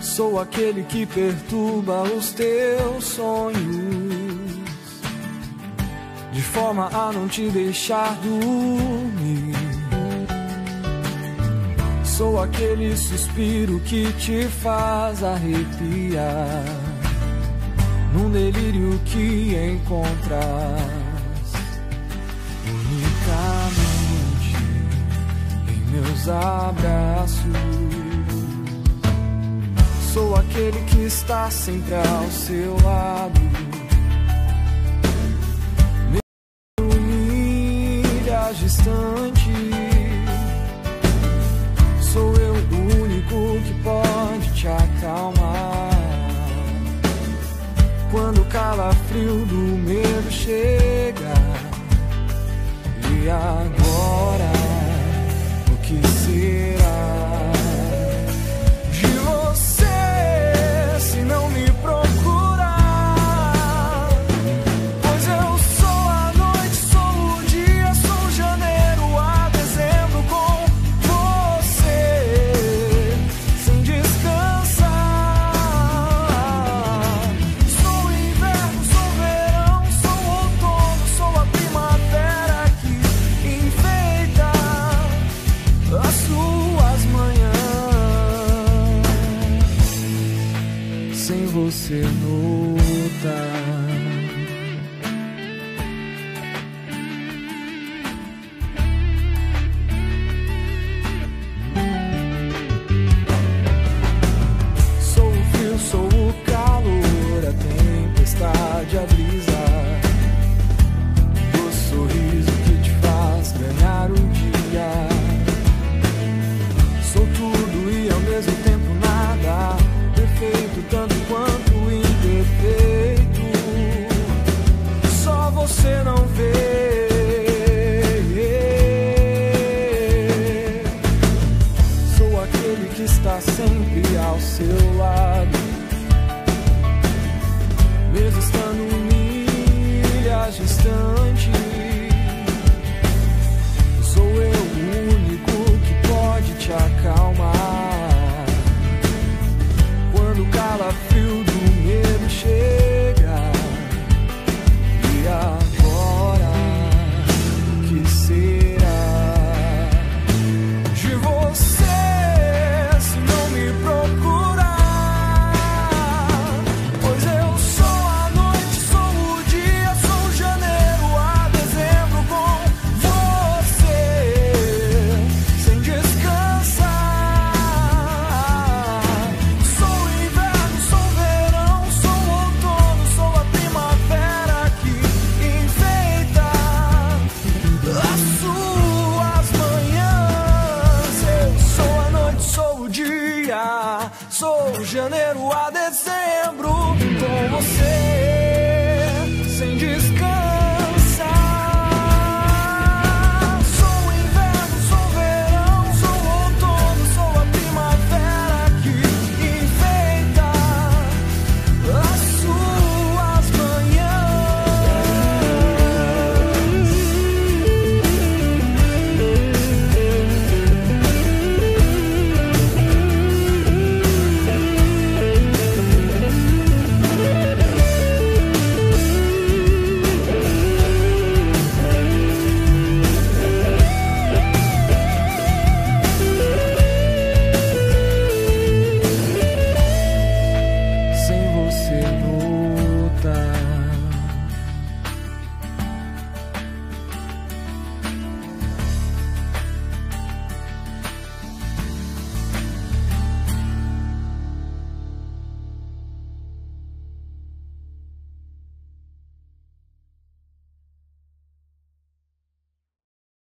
Sou aquele que perturba os teus sonhos, de forma a não te deixar dormir. Sou aquele suspiro que te faz arrepiar, num delírio que encontras unicamente em meus abraços. Sou aquele que está sempre ao seu lado. Você notar. aquele que está sempre ao seu lado. Mesmo estando milhas distantes. Sou janeiro a dezembro com você, sem descanso.